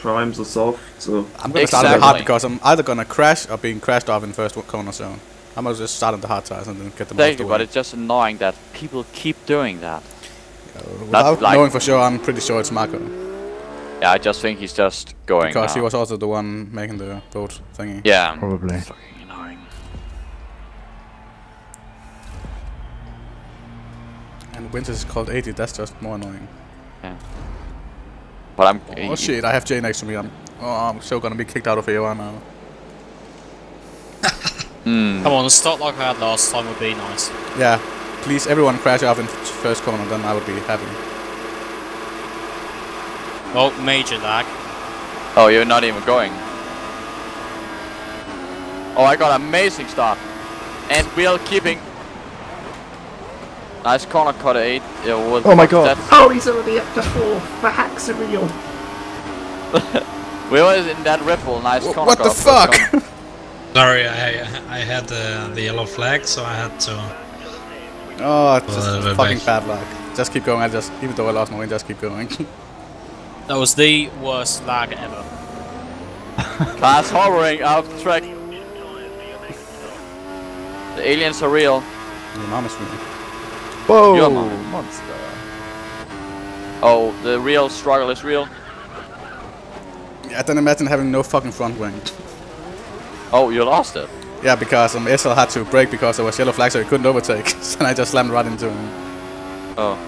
primes or soft or I'm gonna start on the hard because I'm either gonna crash or being crashed off in first corner zone. I'm gonna just start on the hard tires and then get them out of Thank the you, way. but it's just annoying that people keep doing that. Uh, Without like- knowing for sure, I'm pretty sure it's Marco Yeah, I just think he's just going. because he was also the one making the boat thingy. Yeah. Probably. Fucking annoying. And Winters is called 80. That's just more annoying. But I'm. Oh shit! I have Jay next to me. I'm, oh, I'm so gonna be kicked out of AOR now. Mm. Come on, a start like I had last time would be nice. Yeah, please everyone crash out in f- first corner, then I would be happy. Oh, major lag. Oh, you're not even going. Oh, I got amazing start. And wheel keeping. Nice corner cut eight. Yeah, well, Oh my God. That, Oh, he's already up to four. The hacks are real. we were in that ripple. Nice Wh- corner what the cut, first fuck? Sorry, I I had the the yellow flag, so I had to. oh, it's just uh, Well, we're fucking back. bad luck. Just keep going. I just even though I lost my win, just keep going. That was the worst lag ever. Class hovering out of track. The aliens are real. Your mom is real. Whoa! Your mom. monster. Oh, the real struggle is real. Yeah, then imagine having no fucking front wing. Oh, you lost it. Yeah, because um, SL had to brake because there was yellow flag, so he couldn't overtake. and I just slammed right into him. Oh.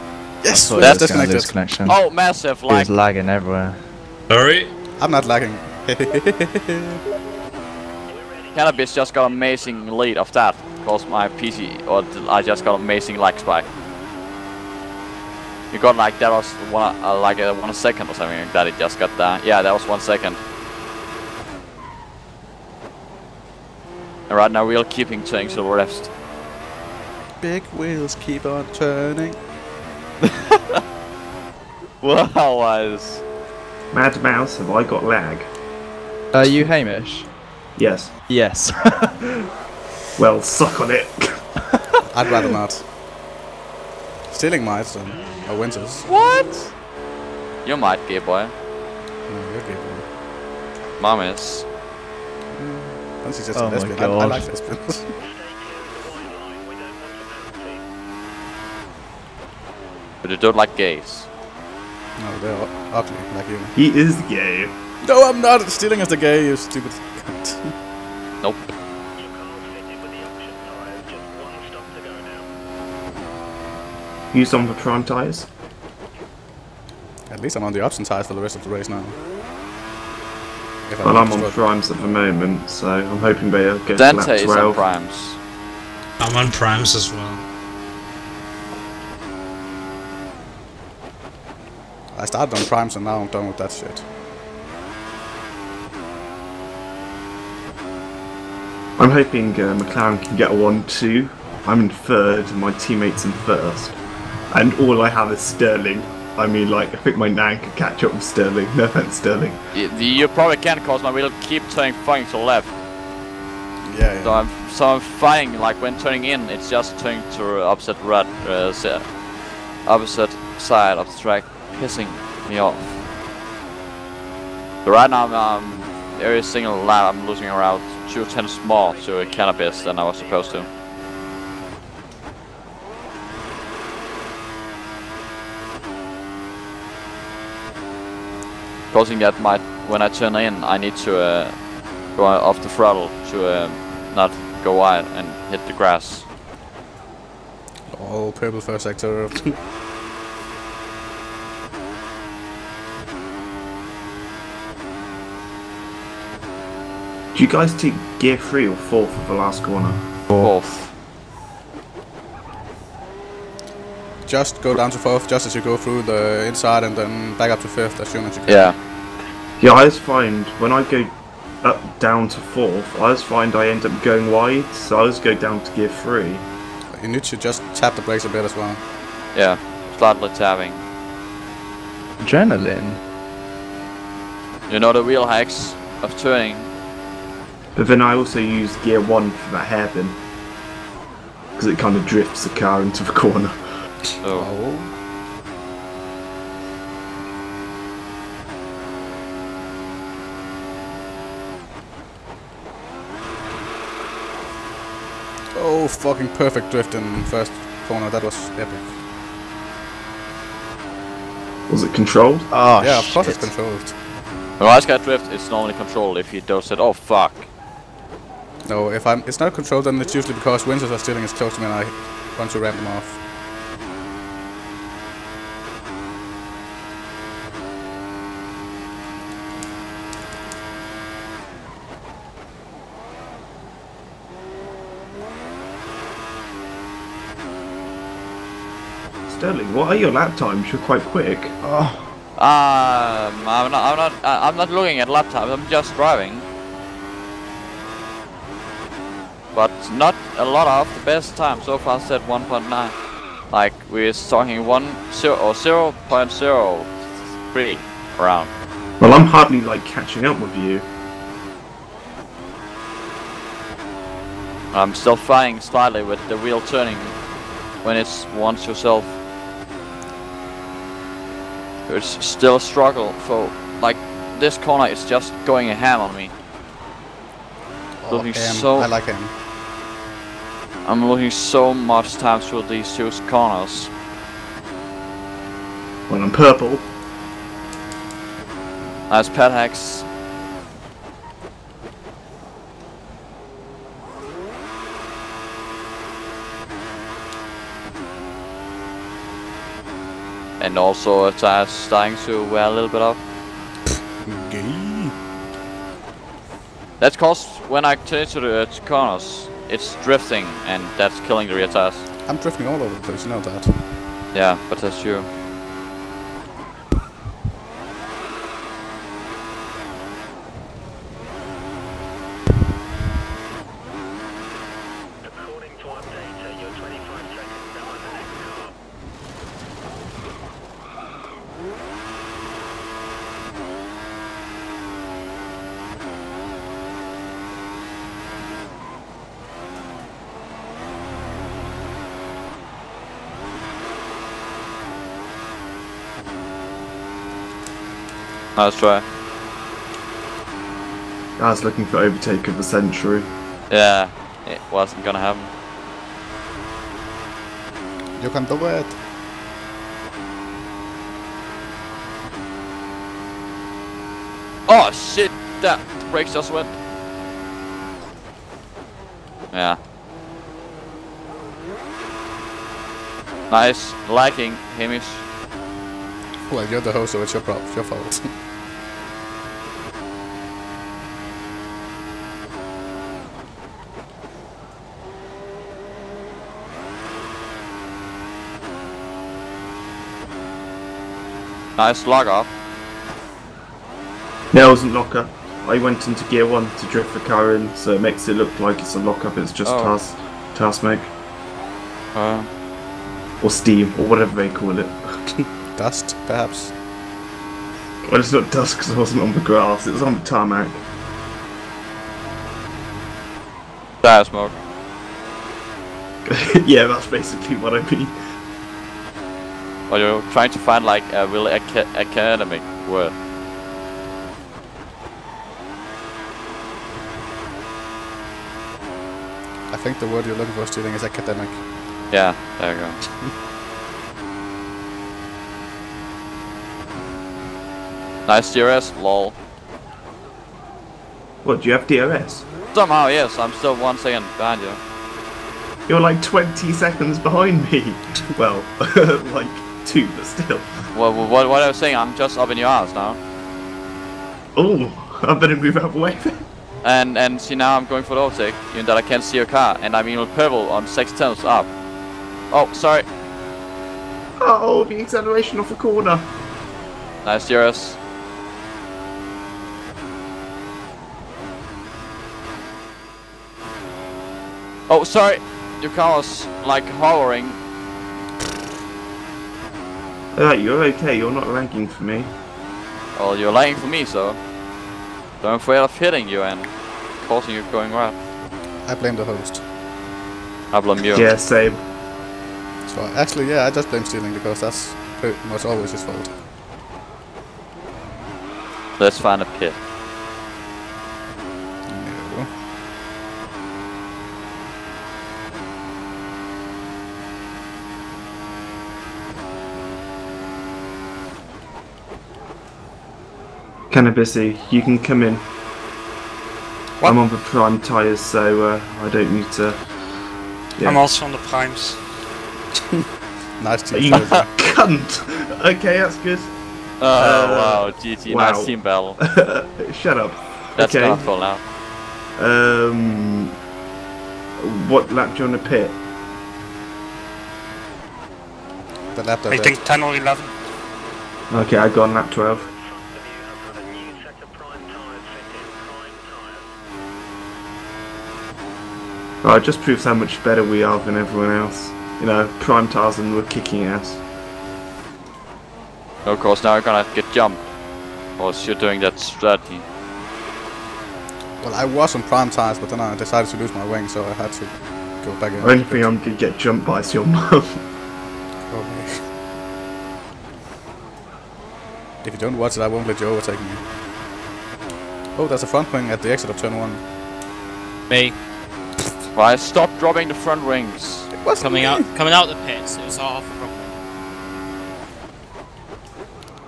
Yes, we're that's that's gonna disconnected. lose connection. Oh, massive. He Like, was lagging everywhere. Sorry. I'm not lagging. Cannabis just got amazing lead of that. Because my PC, or I just got amazing lag spike. You got like, that was one, uh, like uh, one second or something like that. It just got that. Yeah, that was one second. And right now we're keeping turning to the left. Big wheels keep on turning. Wow, guys. Mad Mouse, have I got lag? Uh, you Hamish? Yes. Yes. Well, suck on it. I'd rather not. Steling might, um, or Winters. What? You might, gay boy. No, you're gay boy. Mom is. Once he's just Oh a my lesbian. I, I God. like lesbians. But you don't like gays. no, they're ugly, like you. He is gay. No, I'm not. Steling is the gay, you stupid cunt. Nope. Use on the prime tires. At least I'm on the option tires for the rest of the race now. If I Well, don't I'm on destroy- primes at the moment, so I'm hoping they'll get to Dante lap is on primes. I'm on primes as well. I started on primes and now I'm done with that shit. I'm hoping uh, McLaren can get a 1-2. I'm in third, and my teammate's in first. And all I have is Sterling. I mean, like, I think my nan could catch up with Sterling. No offense, Sterling. You, you probably can cause my wheel keep turning fucking to the left. Yeah, So. I'm so I'm fighting like when turning in, it's just turning to opposite red, uh, s- opposite side of the track, pissing me off. But right now, I'm, um, every single lap I'm losing around two tenths more to cannabis than I was supposed to. Causing that my when I turn in, I need to uh, go off the throttle to um, not go wide and hit the grass. All purple first sector. Do you guys take gear 3 or 4th for the last corner? Fourth. just go down to fourth just as you go through the inside and then back up to fifth as soon as you can. Yeah. Yeah, I always find when I go up down to 4th, I always find I end up going wide, so I always go down to gear 3. You need to just tap the brakes a bit as well. Yeah. Slightly tapping. Adrenaline. You know the wheel hacks of turning. But then I also use gear one for that hairpin. Because it kind of drifts the car into the corner. Oh. Oh, fucking perfect drift in first corner. That was epic. Was it controlled? Oh, Yeah, of course it's controlled. When ice got drift, it's normally controlled. If you does it, oh fuck. No, if I'm, it's not controlled, then it's usually because Winters are Steling is close to me and I want to ramp them off. Sterling, what are your lap times? You're quite quick. Oh, Um, I'm not. I'm not. I'm not looking at lap times. I'm just driving. But not a lot of the best time so far. set 1.9. Like we're talking one zero or 0.03 around. Well, I'm hardly like catching up with you. I'm still flying slightly with the wheel turning when it's once yourself. It's still a struggle for like this corner is just going a ham on me. Oh, Looking Ham. so- I like him. I'm looking so much time through these two corners. When I'm purple. Nice pad hacks. And also it's uh, starting to wear a little bit off. Gay. That's cause when I turn to the uh, corners, it's drifting and that's killing the rear tires. I'm drifting all over the place, you know that. Yeah, but that's you. According to our data, you're 25 seconds behind the next car. Nice try. I was looking for overtake of the century. Yeah, it wasn't gonna happen. You can do it. Oh shit, that brakes just went. Yeah. Nice, liking Hamish. Well, you're the host, so it's your problem, your fault. Nice log off. No, it wasn't locker. I went into gear one to drift the car in, so it makes it look like it's a lockup. It's just Oh. task, task make Uh, or steam or whatever they call it. Dust, perhaps. Well, it's not dust because I wasn't on the grass. It was on the tarmac. tire smoke. yeah, that's basically what I mean. Or you're trying to find like a really aca academic word. I think the word you're looking for, stealing, is academic. Yeah, there you go. nice DRS, lol. What? Do you have DRS? Somehow, yes, I'm still one second behind you. You're like 20 seconds behind me. well, like two, but still. What, what, what I was saying, I'm just up in your ass now. Oh, I better move out of the way. then. And and see now I'm going for the overtake, even that I can't see your car, and I'm in with purple on six tenths up. Oh, sorry. oh, the acceleration off the corner. Nice DRS. Oh, sorry. Your car was like hovering. Alright, uh, you're okay. You're not ranking for me. Well, you're lying for me, so. So I'm afraid of hitting you and causing you going right. I blame the host. I blame you. Yeah, same. So actually, yeah, I just blame Steling because that's pretty much always his fault. Let's find a pit. Cannabisy, you can come in. What? I'm on the prime tyres, so uh, I don't need to. Yeah. I'm also on the primes. Nice team. You cunt! Okay, that's good. Oh Uh, wow, GG, wow. nice team battle. Shut up. That's okay. Godfall now. Um, what lap do you want to pit? the lap I think 10 or 11. Okay, I got on lap 12. Front of you have got a new set of prime tyres fitted. Prime tyres. Oh, it just proves how much better we are than everyone else. You know, prime tires and we're kicking ass. Of course, now you're gonna get jump. Because you're doing that strategy. Well, I was on prime tires, but then I decided to lose my wing, so I had to go back in. The only thing I'm gonna get jumped by is your mum. If you don't watch it, I won't let you overtake me. Oh, there's a front wing at the exit of turn one. Me Why stop dropping the front wings? It wasn't coming me. out coming out the pits. It was half a problem.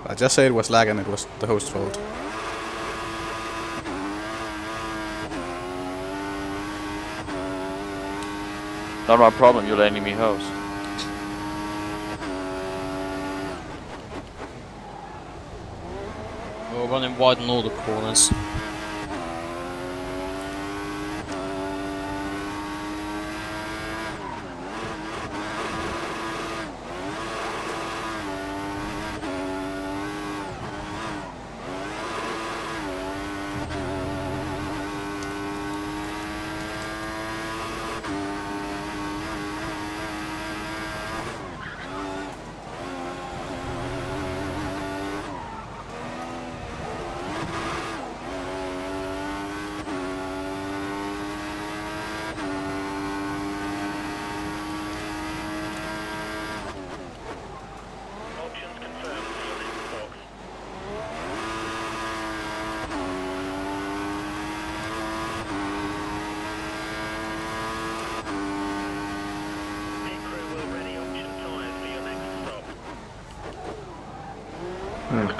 I just said it was lag and it was the host's fault. Not my problem, you're letting me host. We're running wide on all the corners.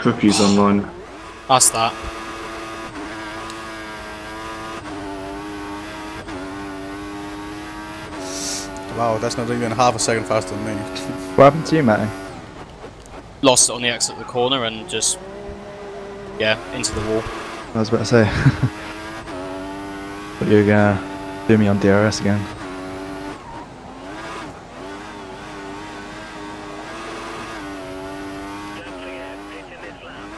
Crookie's online. That's that. Wow, that's not even half a second faster than me. What happened to you, Matty? Lost it on the exit of the corner and just yeah into the wall. I was about to say. but you're gonna do me on DRS again. Don't forget, pit in this lap.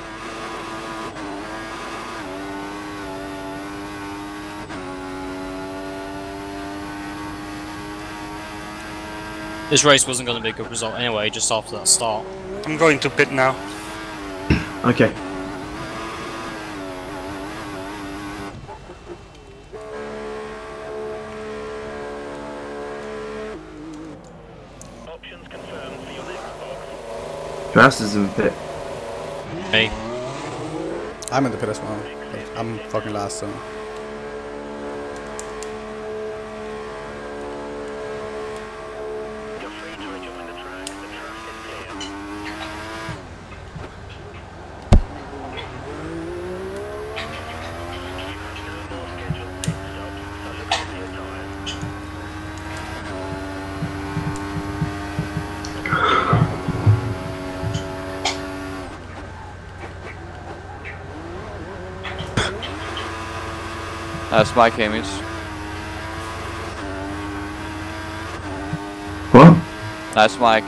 This race wasn't going to be a good result anyway. Just after that start. I'm going to pit now. Okay. Options confirmed for your next box. Who else is in the pit? Me. I'm in the pit as well. But I'm fucking last, so. You're free to rejoin the track. The track is clear. No more scheduled pit stops, so look after your tyres. That's my image. What? Nice mic.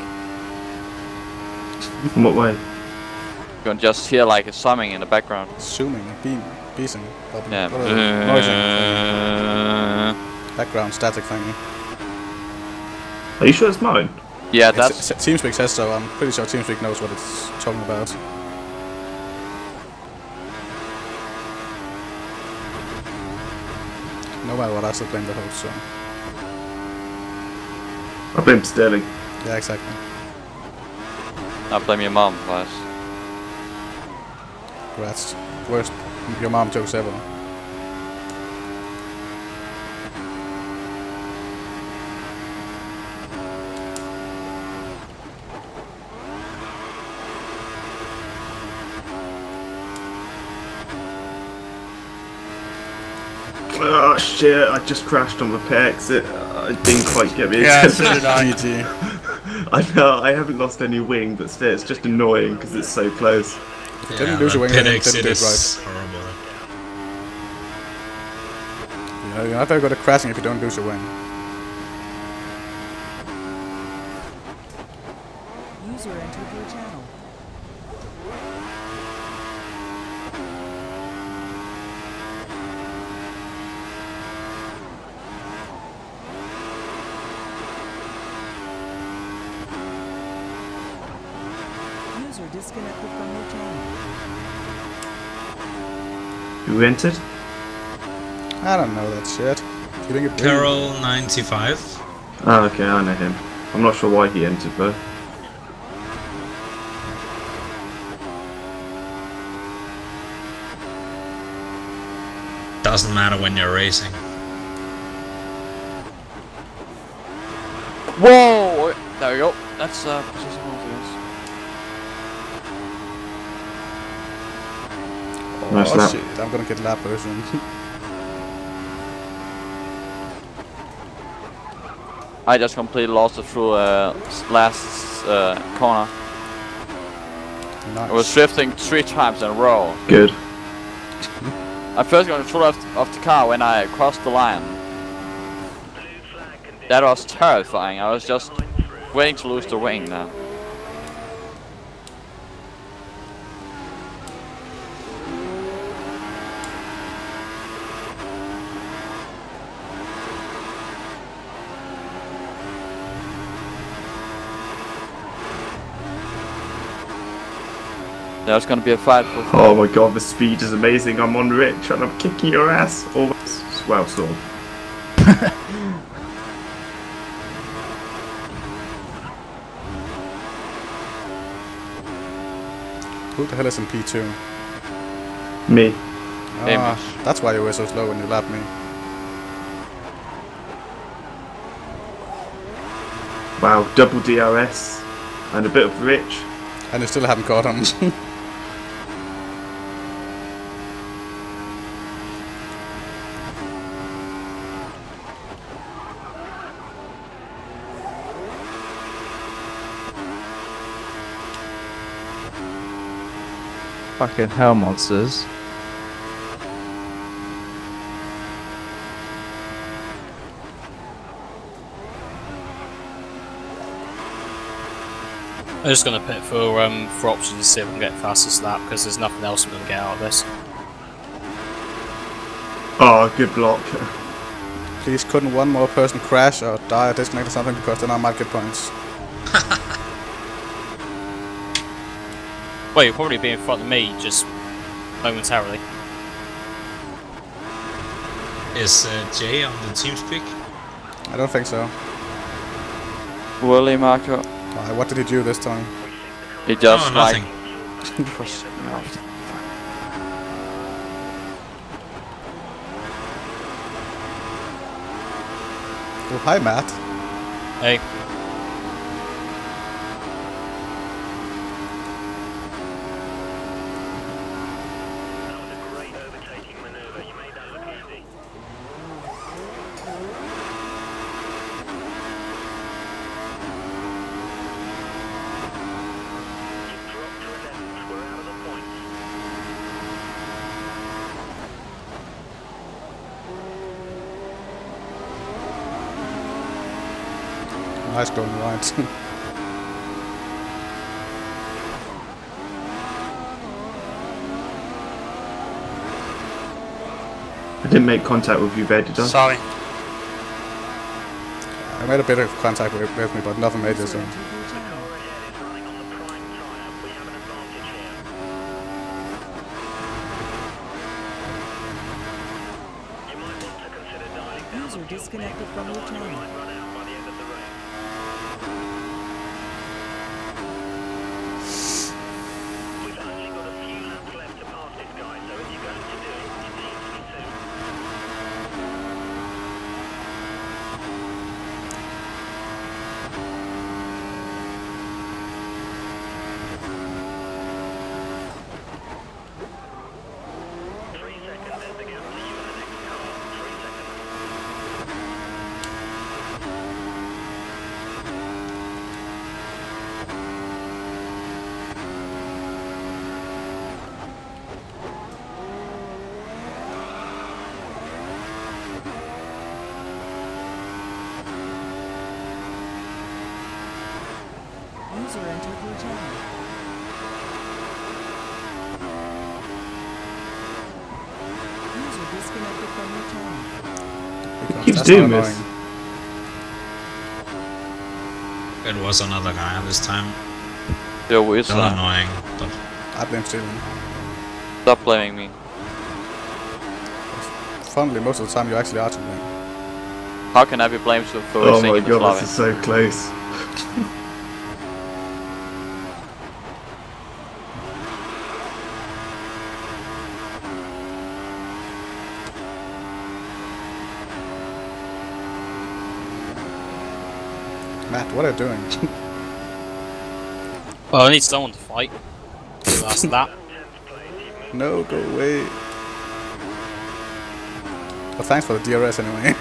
In what way? You can just hear like a summing in the background. Summing, beam, beasing, bubbling, Yeah. whatever, noising, Uh, background static thing. Are you sure it's mine? yeah, It's- that's it's- TeamSpeak says so. I'm pretty sure TeamSpeak knows what it's talking about. No matter what, I still blame the host. So I blame Sterling. yeah, exactly. I blame your mom, guys. Congrats. Worst your mom jokes ever. Oh shit, I just crashed on the pit exit. Uh, I didn't quite get me. Yeah, so did I. GG. I know, I haven't lost any wing, but still, it's just annoying because it's so close. didn't lose a wing, pit then exit didn't do it is horrible. You know, you're not very good at crashing if you don't lose your wing. User entered your channel. User disconnected from your channel. Who entered? I don't know that shit. You think it Carol 95. Oh, okay, I know him. I'm not sure why he entered though. Doesn't matter when you're racing. Whoa! There we go. That's uh, Nice oh lap. shit, I'm gonna get lap version. I just completely lost it through uh, last uh, corner. I was drifting three times in a row. Good. I first got control of, of the car when I crossed the line. That was terrifying. I was just waiting to lose the wing now. There's gonna be a fight for Oh my god, the speed is amazing. I'm on Rich and I'm kicking your ass. Oh, Well, sort of. Who the hell is in P2? Me. Ah, that's why you were so slow when you lapped me. Wow, double DRS and a bit of Rich. And you still haven't caught him. Fucking hell monsters. I'm just gonna pit for um for options to see if we can get fastest lap because there's nothing else we're gonna get out of this. Oh, good block. Please, couldn't one more person crash or die or disconnect or something because then I might get points. Well, you'll probably be in front of me just momentarily. Is uh, Jay on the TeamSpeak? I don't think so. Willie Marco. Why, what did he do this time? He just oh, like nothing. pushed me off. Oh, hi, Matt. Hey, That was a great overtaking maneuver. You made that look easy. You dropped to 11th. We're out of the points. Nice going right. I didn't make contact with you there, did I? Sorry. I made a bit of contact with, with me, but nothing major, so. Entered your channel. Ahead is running on the prime tyre. We have an advantage here. You might want to consider dialing down User disconnected from your channel. might run out by the end of the race. We've only got a few laps left to pass this guy, so if you're going to do it, it needs to be soon. Three seconds is the gap to you and the next car. Three User entered your channel. User disconnected from your channel. Because keeps that's doing not this. annoying. It was another guy this time. Yo, weird Still slime. annoying, but I blame Steven. Stop blaming me. Funnily, most of the time you actually are to blame. How can I be blamed for for Oh my god, this is so close. Matt, what are you doing? Well, I need someone to fight. That's that. no, go away. Well, thanks for the DRS anyway.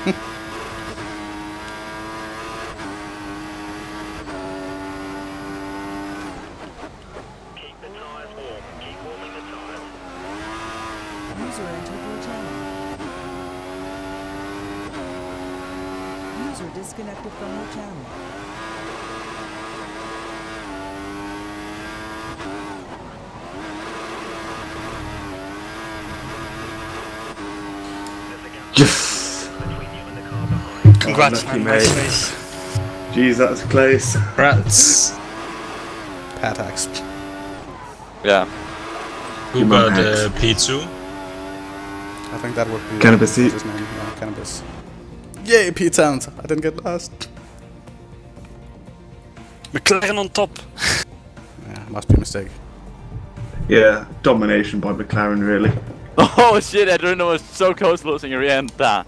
Keep the tires warm. Keep warming the tires. User entered your channel. User disconnected from your channel. Yes! Congrats, lucky man. Nice mate. Jeez, that was close. rats. Pat axe. Yeah. Who Human got hacks. uh, P2? I think that would be Cannabis his name? Yeah, cannabis. Yay, Pete Towns! I didn't get last. McLaren on top. Yeah, must be a mistake. Yeah, domination by McLaren, really. Oh shit, I didn't know was so close to losing Rienta. Uh,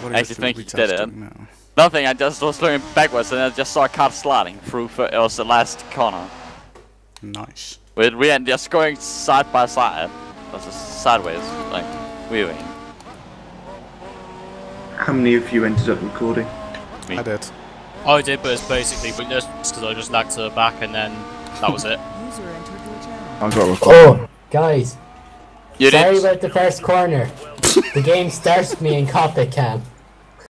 What I actually think he did it. doing now? Nothing, I just was looking backwards and I just saw a car sliding through, for, it was the last corner. Nice. With Rian just going side by side. That's just sideways, like, weaving. How many of you ended up recording? Me. I did. I did, but it's basically witness because I just lagged to the back and then that was it. User entered your channel. I got record. Oh, guys, You sorry did? about the first corner. the game starts me in cockpit cam.